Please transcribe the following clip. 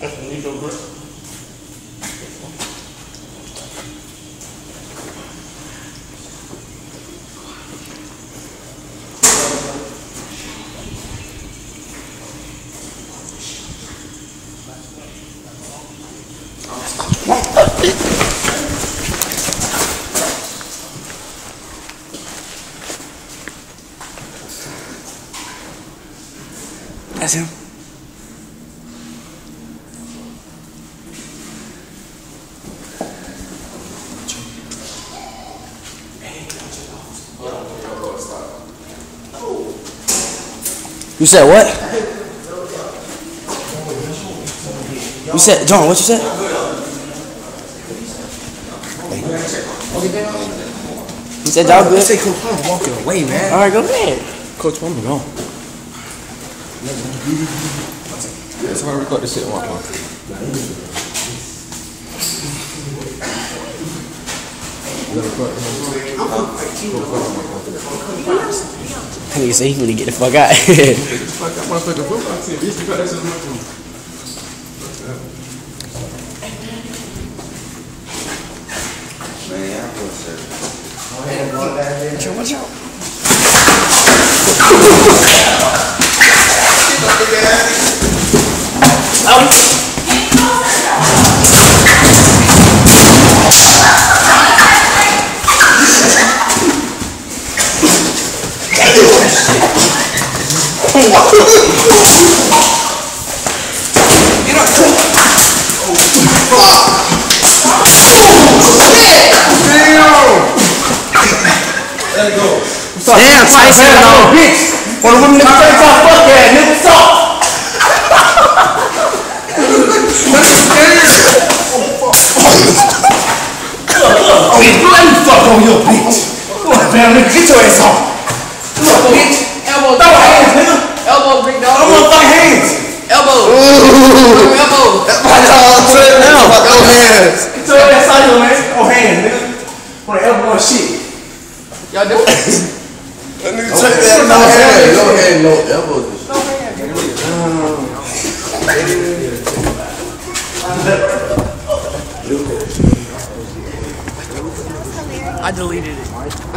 That's a neutral grip. You said what? You said, John, what you said? You said y'all good? Say Coach Palmer walking away, man. All right, go ahead. Coach Palmer gone. Somebody record this shit and walk on. Nigga say he really get the fuck out. Fuck that motherfucker football Damn, Tyson, no. bitch. Wanna women nigga straight top fuck that nigga stop. Oh, you bloody fuck on your bitch. Come on, nigga, get your ass off. Come on, bitch. Elbow. Get your ass out here, man. Oh, hands, nigga. Elbow on shit. Y'all do it. That nigga that no hand, no hand, no elbows. I deleted it.